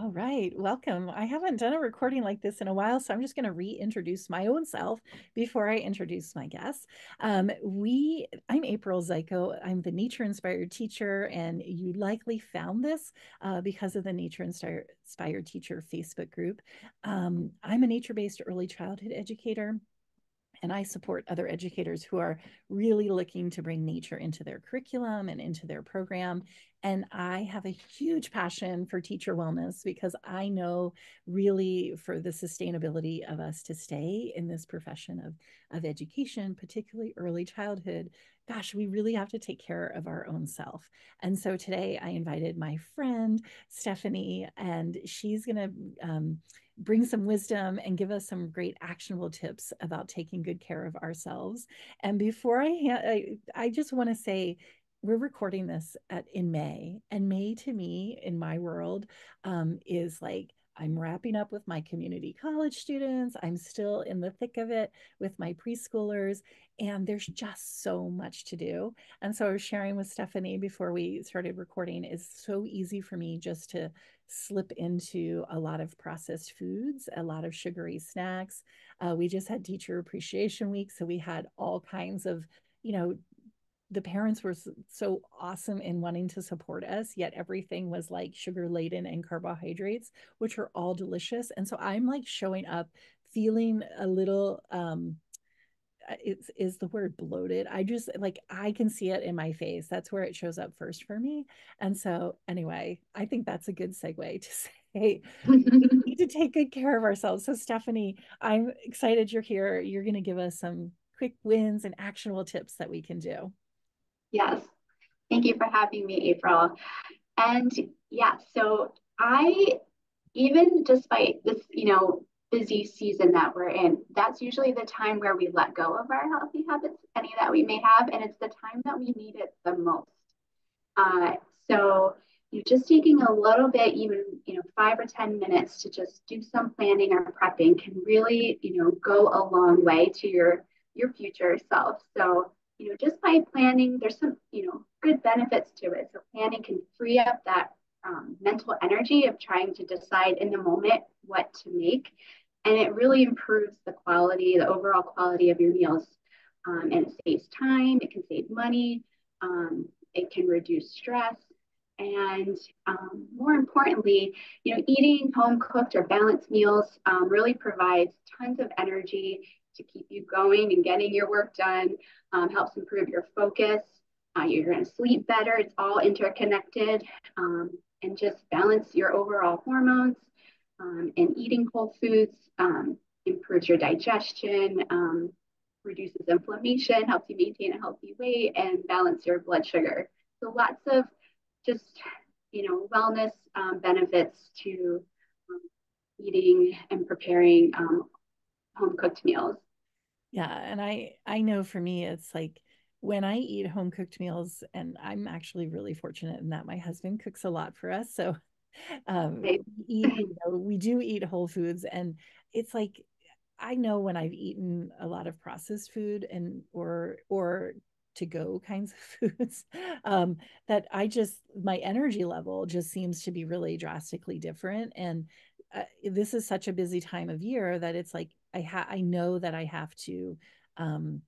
All right, welcome. I haven't done a recording like this in a while, so I'm just going to reintroduce my own self before I introduce my guests. Um, we, I'm April Zajko. I'm the Nature Inspired Teacher, and you likely found this uh, because of the Nature Inspired Teacher Facebook group. Um, I'm a nature-based early childhood educator and I support other educators who are really looking to bring nature into their curriculum and into their program. And I have a huge passion for teacher wellness because I know really for the sustainability of us to stay in this profession of, of education, particularly early childhood, gosh, we really have to take care of our own self. And so today I invited my friend, Stephanie, and she's going to um, bring some wisdom and give us some great actionable tips about taking good care of ourselves. And before I, I, I just want to say, we're recording this at in May, and May to me in my world um, is like I'm wrapping up with my community college students. I'm still in the thick of it with my preschoolers, and there's just so much to do. And so I was sharing with Stephanie before we started recording, it's so easy for me just to slip into a lot of processed foods, a lot of sugary snacks. Uh, we just had Teacher Appreciation Week, so we had all kinds of, you know, the parents were so awesome in wanting to support us yet everything was like sugar laden and carbohydrates which are all delicious and so i'm like showing up feeling a little um uh, it's is the word bloated? I just like i can see it in my face. That's where it shows up first for me and so anyway i think that's a good segue to say we need to take good care of ourselves. So stephanie i'm excited you're here. You're going to give us some quick wins and actionable tips that we can do Yes. Thank you for having me, April. And yeah, so I, even despite this, you know, busy season that we're in, that's usually the time where we let go of our healthy habits, any that we may have, and it's the time that we need it the most. Uh, so you're just taking a little bit, even you know, five or ten minutes to just do some planning or prepping can really, you know, go a long way to your your future self. So you know, just by planning, there's some, you know, good benefits to it. So planning can free up that um, mental energy of trying to decide in the moment what to make. And it really improves the quality, the overall quality of your meals. Um, and it saves time, it can save money, um, it can reduce stress. And um, more importantly, you know, eating home cooked or balanced meals um, really provides tons of energy to keep you going and getting your work done, um, helps improve your focus. Uh, you're going to sleep better. It's all interconnected um, and just balance your overall hormones. Um, and eating whole foods um, improves your digestion, um, reduces inflammation, helps you maintain a healthy weight, and balance your blood sugar. So lots of just you know wellness um, benefits to eating and preparing home cooked meals. Yeah, and I I know for me it's like when I eat home cooked meals, and I'm actually really fortunate in that my husband cooks a lot for us. So um, we, eat, you know, we do eat whole foods, and it's like I know when I've eaten a lot of processed food and or or to go kinds of foods um, that I just my energy level just seems to be really drastically different. And uh, this is such a busy time of year that it's like I ha- I know that I have to um,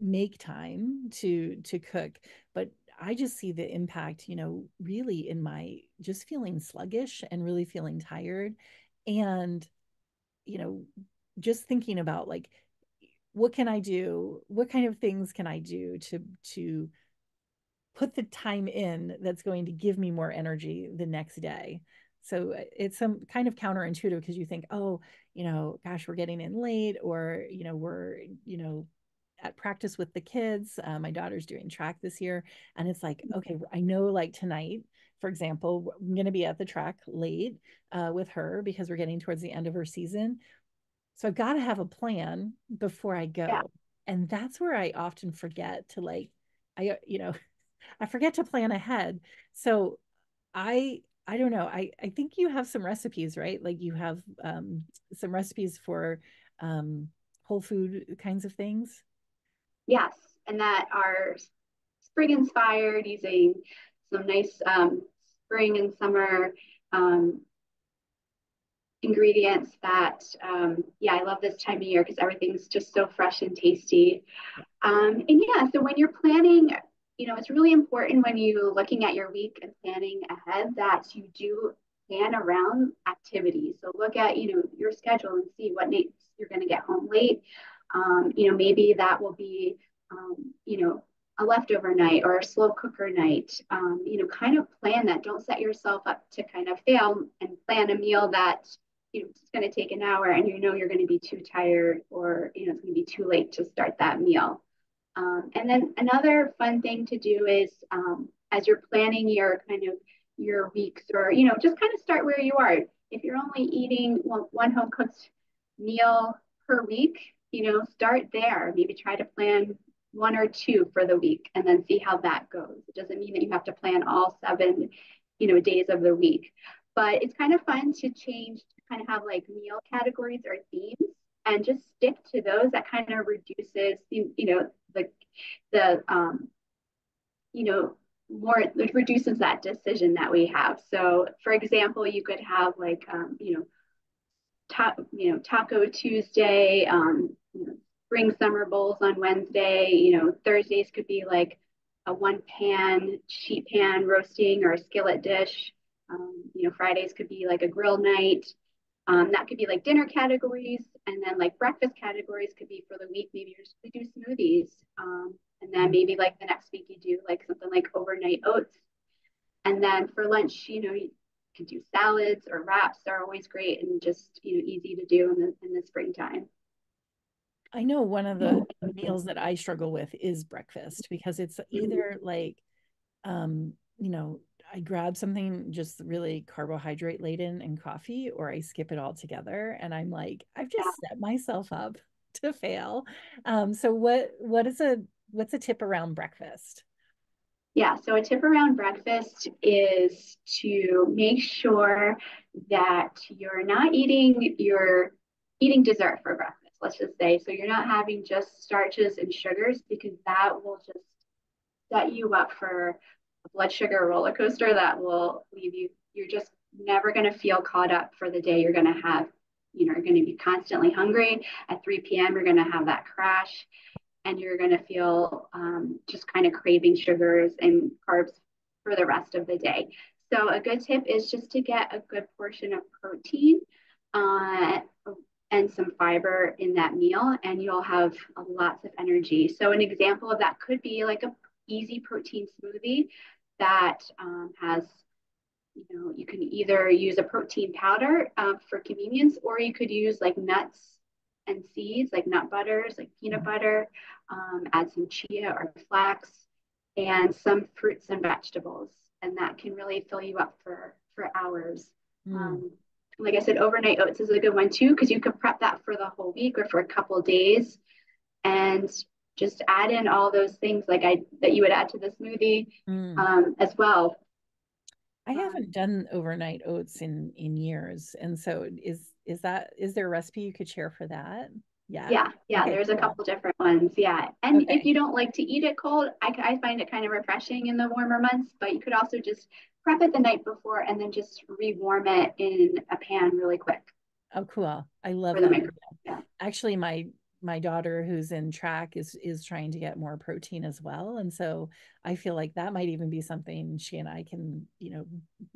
make time to to cook, but I just see the impact, you know, really in my just feeling sluggish and really feeling tired, and you know, just thinking about like what can I do? What kind of things can I do to to put the time in that's going to give me more energy the next day? So uh, it's some kind of counterintuitive because you think, oh, you know, gosh, we're getting in late, or you know, we're you know at practice with the kids. Uh, my daughter's doing track this year, and it's like, mm-hmm. okay, I know like tonight, for example, I'm going to be at the track late uh, with her because we're getting towards the end of her season. So I've got to have a plan before I go. Yeah. And that's where I often forget to like, I, you know, I forget to plan ahead. So I I don't know. I, I think you have some recipes, right? Like you have um, some recipes for um, whole food kinds of things. Yes, and that are spring inspired, using some nice um, spring and summer um, ingredients that, um, yeah, I love this time of year because everything's just so fresh and tasty. Um, and yeah, so when you're planning, you know, it's really important when you're looking at your week and planning ahead that you do plan around activities. So look at, you know, your schedule and see what nights you're going to get home late. Um, you know, maybe that will be, um, you know, a leftover night or a slow cooker night. Um, you know, kind of plan that. Don't set yourself up to kind of fail and plan a meal that you know it's going to take an hour and you know you're going to be too tired or you know it's going to be too late to start that meal. Um, and then another fun thing to do is um, as you're planning your kind of your weeks or you know just kind of start where you are. If you're only eating one, one home cooked meal per week, you know, start there. Maybe try to plan one or two for the week and then see how that goes. It doesn't mean that you have to plan all seven, you know, days of the week. But it's kind of fun to change, kind of have like meal categories or themes and just stick to those. That kind of reduces, you, you know, the the um, you know, more it reduces that decision that we have. So for example, you could have like um, you know, ta- you know, Taco Tuesday, um, you know, spring summer bowls on Wednesday. You know, Thursdays could be like a one pan sheet pan roasting or a skillet dish. Um, you know, Fridays could be like a grill night. Um, that could be like dinner categories, and then like breakfast categories could be for the week. Maybe you just do smoothies, um, and then maybe like the next week you do like something like overnight oats. And then for lunch, you know, you can do salads or wraps are always great and just you know easy to do in the in the springtime. I know one of the meals that I struggle with is breakfast because it's mm-hmm. either like, um, you know, I grab something just really carbohydrate laden and coffee, or I skip it all together. And I'm like, I've just set myself up to fail. Um, so what what is a what's a tip around breakfast? Yeah, so a tip around breakfast is to make sure that you're not eating your eating dessert for breakfast let's just say. So you're not having just starches and sugars because that will just set you up for blood sugar roller coaster that will leave you, you're just never going to feel caught up for the day. You're going to have, you know, you're going to be constantly hungry. At 3 p.m., you're going to have that crash and you're going to feel um, just kind of craving sugars and carbs for the rest of the day. So a good tip is just to get a good portion of protein uh, and some fiber in that meal and you'll have lots of energy. So an example of that could be like a easy protein smoothie that um, has, you know, you can either use a protein powder uh, for convenience or you could use like nuts and seeds like nut butters, like peanut butter, um, add some chia or flax and some fruits and vegetables. And that can really fill you up for, for hours. Mm. Um, like I said, overnight oats is a good one too, because you can prep that for the whole week or for a couple days and just add in all those things like I that you would add to the smoothie mm. um, as well. I haven't done overnight oats in in years, and so is is that is there a recipe you could share for that? Yeah, yeah, yeah. Okay, there's a couple different ones. Yeah, and okay. if you don't like to eat it cold, I I find it kind of refreshing in the warmer months. But you could also just prep it the night before and then just rewarm it in a pan really quick. Oh, cool. I love that. Yeah. Actually, my my daughter who's in track is is trying to get more protein as well and so i feel like that might even be something she and i can you know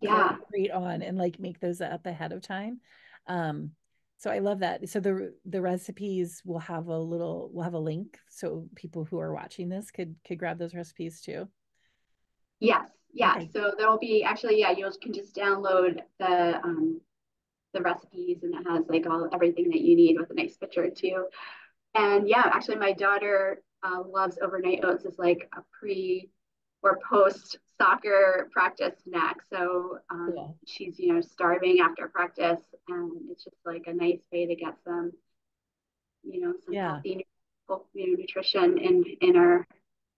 yeah create on and like make those up ahead of time um so i love that so the the recipes will have a little we'll have a link so people who are watching this could could grab those recipes too yes yeah, okay. so there'll be actually, yeah, you can just download the um, the recipes and it has like all everything that you need with a nice picture too. And yeah, actually, my daughter uh, loves overnight oats as like a pre or post soccer practice snack. So um, yeah. she's you know starving after practice, and it's just like a nice way to get some, you know, some yeah. healthy you know, nutrition in in her.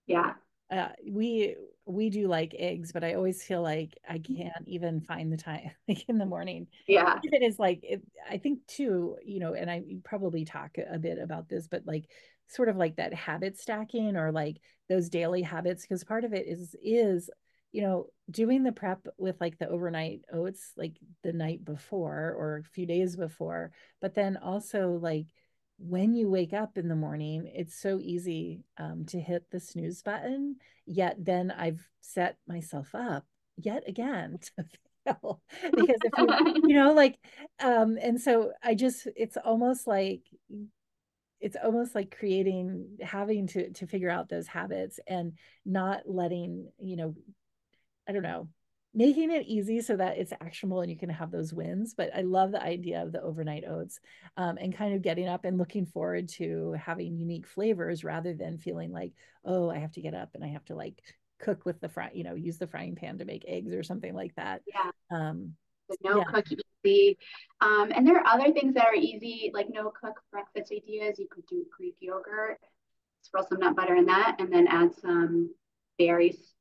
Yeah. Uh, we we do like eggs, but I always feel like I mm-hmm. can't even find the time like in the morning. Yeah. If it is like it, I think too, you know, and I probably talk a bit about this, but like sort of like that habit stacking or like those daily habits, because part of it is is you know, doing the prep with like the overnight oats, like the night before or a few days before, but then also like when you wake up in the morning, it's so easy um, to hit the snooze button. Yet then I've set myself up yet again to fail because if you, you know, like, um, and so I just, it's almost like it's almost like creating having to to figure out those habits and not letting you know i don't know making it easy so that it's actionable and you can have those wins but i love the idea of the overnight oats um, and kind of getting up and looking forward to having unique flavors rather than feeling like oh i have to get up and i have to like cook with the fry you know use the frying pan to make eggs or something like that yeah. um no yeah. cook easy. Um, and there are other things that are easy like no cook breakfast ideas. You could do greek yogurt sprinkle some nut butter in that and then add some berries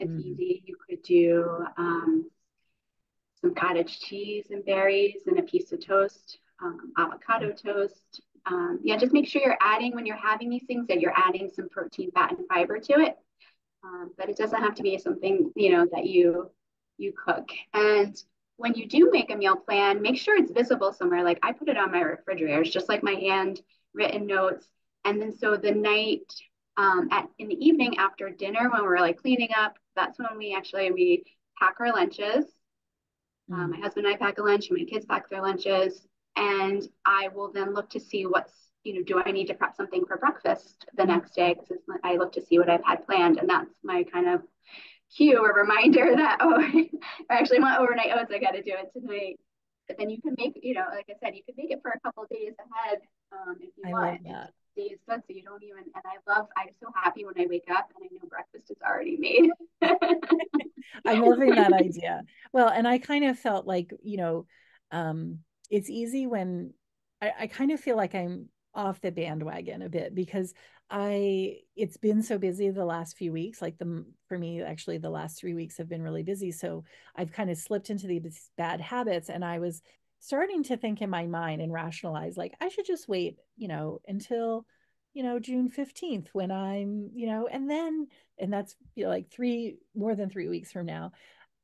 it's mm-hmm. easy. You could do um, some cottage cheese and berries and a piece of toast, um, avocado toast. Um, yeah, just make sure you're adding when you're having these things that you're adding some protein, fat, and fiber to it. Um, but it doesn't have to be something you know that you you cook. And when you do make a meal plan, make sure it's visible somewhere. Like I put it on my refrigerator. It's just like my handwritten notes. And then so the night um, at in the evening after dinner when we're like cleaning up that's when we actually we pack our lunches. Mm. um, my husband and i pack a lunch my kids pack their lunches and i will then look to see what's you know do i need to prep something for breakfast the next day? Because i look to see what i've had planned and that's my kind of cue or reminder that oh i actually want overnight oats i got to do it tonight. But then you can make you know like i said you can make it for a couple days ahead um, if you I want. days done so you don't even and i love i'm so happy when i wake up and i know breakfast is already made. I'm loving that idea. Well and i kind of felt like you know um it's easy when I, I kind of feel like i'm off the bandwagon a bit because I it's been so busy the last few weeks like the for me actually the last 3 weeks have been really busy. So I've kind of slipped into these bad habits and I was starting to think in my mind and rationalize like I should just wait, you know, until you know June 15th when I'm, you know, and then and that's you know, like 3 more than 3 weeks from now.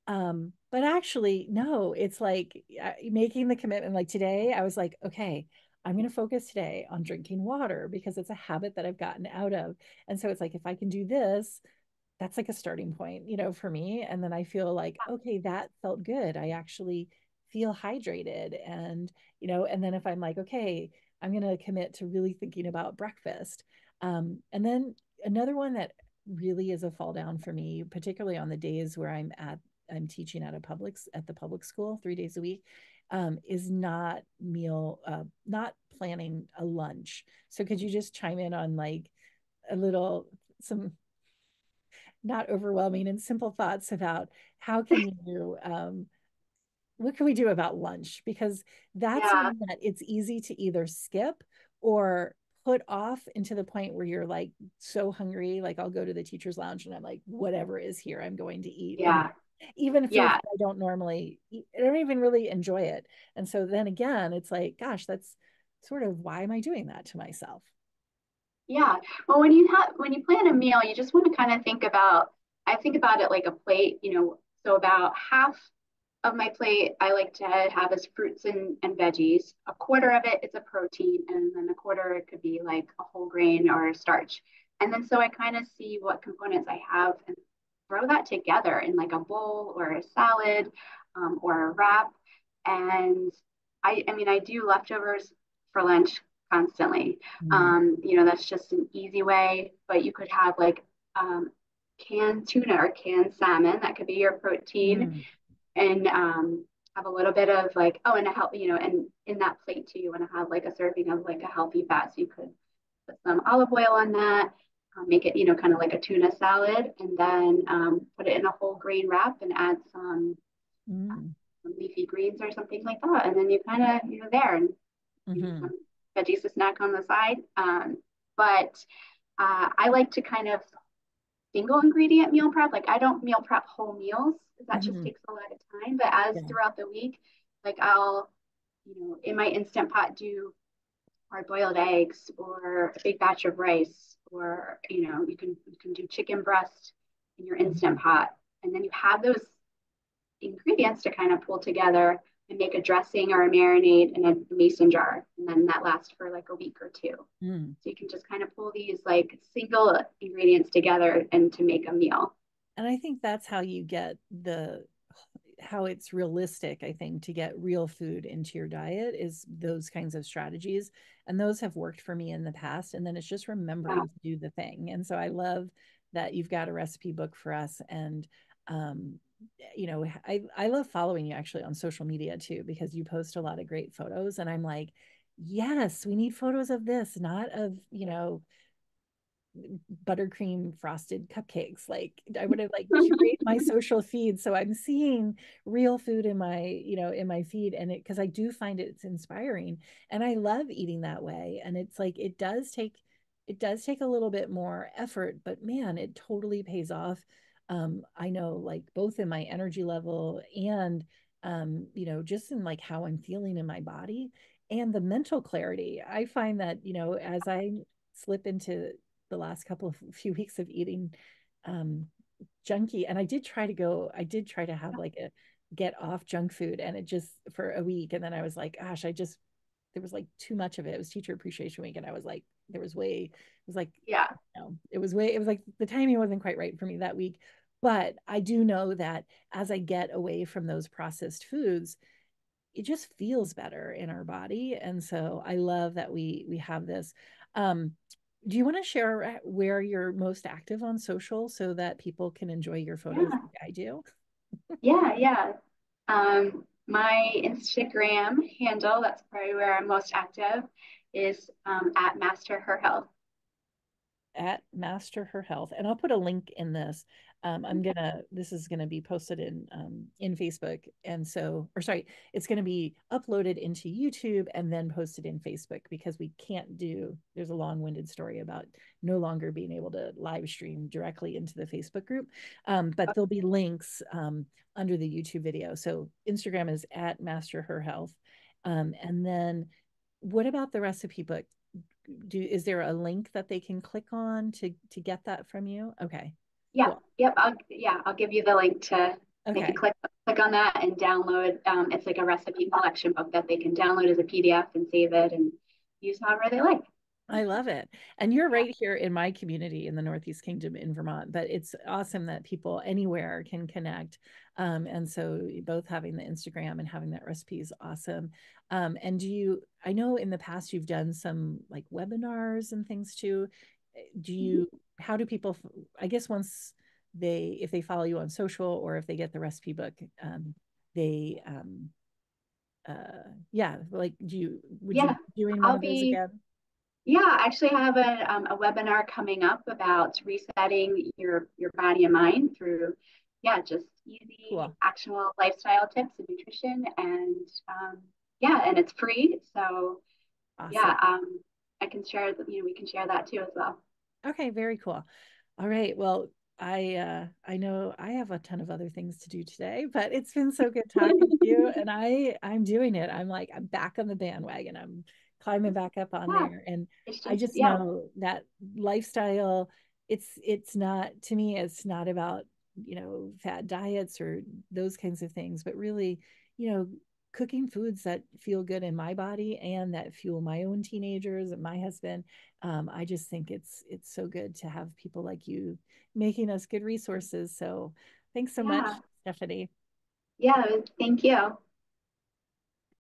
Um but actually no, it's like uh, making the commitment like today I was like, okay, I'm going to focus today on drinking water because it's a habit that I've gotten out of. And so it's like if I can do this, that's like a starting point, you know, for me. And then I feel like, okay, that felt good. I actually feel hydrated and you know and then if i'm like okay i'm going to commit to really thinking about breakfast. Um, and then another one that really is a fall down for me particularly on the days where i'm at i'm teaching at a public at the public school three days a week um, is not meal uh, not planning a lunch. So could you just chime in on like a little some not overwhelming and simple thoughts about how can you um, what can we do about lunch? Because that's yeah. that it's easy to either skip or put off into the point where you're like so hungry. Like I'll go to the teacher's lounge and I'm like, whatever is here, I'm going to eat. Yeah. even if yeah. I don't normally, eat, I don't even really enjoy it. And so then again, it's like, gosh, that's sort of why am I doing that to myself? Yeah. Well, when you have when you plan a meal, you just want to kind of think about. I think about it like a plate. You know, so about half of my plate I like to have as fruits and, and veggies. A quarter of it is a protein, and then a quarter it could be like a whole grain or a starch. And then so I kind of see what components I have and throw that together in like a bowl or a salad um, or a wrap. And I, I mean, I do leftovers for lunch constantly. Mm. Um, you know, that's just an easy way, but you could have like um, canned tuna or canned salmon. That could be your protein. Mm and um, have a little bit of like, oh, and a healthy, you know, and in that plate too, you want to have like a serving of like a healthy fat. So you could put some olive oil on that, um, make it, you know, kind of like a tuna salad, and then um, put it in a whole grain wrap and add some, mm. some leafy greens or something like that. And then you kind of, you're there and mm-hmm. veggies to snack on the side. Um, but uh, I like to kind of single ingredient meal prep. Like I don't meal prep whole meals that mm-hmm. just takes a lot of time. But as yeah. throughout the week, like I'll, you know, in my instant pot do hard boiled eggs or a big batch of rice, or you know, you can you can do chicken breast in your instant mm-hmm. pot And then you have those ingredients to kind of pull together and make a dressing or a marinade in a mason jar. And then that lasts for like a week or two. Mm. So you can just kind of pull these like single ingredients together and to make a meal. And I think that's how you get the how it's realistic i think to get real food into your diet is those kinds of strategies. And those have worked for me in the past. And then it's just remembering yeah. to do the thing. And so i love that you've got a recipe book for us. And um, you know i i love following you actually on social media too because you post a lot of great photos. And i'm like yes we need photos of this not of you know buttercream frosted cupcakes. Like i would have like curate my social feed. So i'm seeing real food in my you know in my feed and it because i do find it's inspiring and i love eating that way. And it's like it does take it does take a little bit more effort but man it totally pays off. Um, I know like both in my energy level and um, you know, just in like how I'm feeling in my body and the mental clarity. I find that, you know, as I slip into the last couple of few weeks of eating um junky and I did try to go, I did try to have like a get off junk food and it just for a week and then I was like, gosh, I just there was like too much of it. It was teacher appreciation week and I was like, there was way it was like yeah. you know, it was way it was like the timing wasn't quite right for me that week. But i do know that as i get away from those processed foods it just feels better in our body. And so i love that we we have this. Um, do you want to share where you're most active on social so that people can enjoy your photos yeah. like i do? Yeah yeah. Um, my instagram handle that's probably where i'm most active is um, at master her health. At master her health and i'll put a link in this um, i'm gonna this is gonna be posted in um, in facebook and so or sorry it's gonna be uploaded into youtube and then posted in facebook because we can't do there's a long-winded story about no longer being able to live stream directly into the facebook group. Um, but there'll be links um, under the youtube video. So instagram is at master her health. Um, and then what about the recipe book? Do is there a link that they can click on to to get that from you? Okay yeah yep I'll, yeah i'll give you the link to okay. they can click click on that and download um, it's like a recipe collection book that they can download as a pdf and save it and use however they like I love it. And you're right here in my community in the Northeast Kingdom in Vermont, but it's awesome that people anywhere can connect. Um, and so both having the Instagram and having that recipe is awesome. Um, and do you, I know in the past you've done some like webinars and things too. Do mm-hmm. you, how do people, I guess once they, if they follow you on social or if they get the recipe book, um, they, um, uh, yeah, like do you, would yeah, you doing one I'll of those again? Yeah, I actually, I have a, um, a webinar coming up about resetting your your body and mind through, yeah, just easy, cool. actionable lifestyle tips and nutrition, and um, yeah, and it's free. So, awesome. yeah, um, I can share. You know, we can share that too as well. Okay, very cool. All right. Well, I uh, I know I have a ton of other things to do today, but it's been so good talking to you, and I I'm doing it. I'm like I'm back on the bandwagon. I'm climbing back up on yeah. there and just, i just yeah. know that lifestyle it's it's not to me it's not about you know fat diets or those kinds of things but really you know cooking foods that feel good in my body and that fuel my own teenagers and my husband um, i just think it's it's so good to have people like you making us good resources. So thanks so yeah. much stephanie. Yeah thank you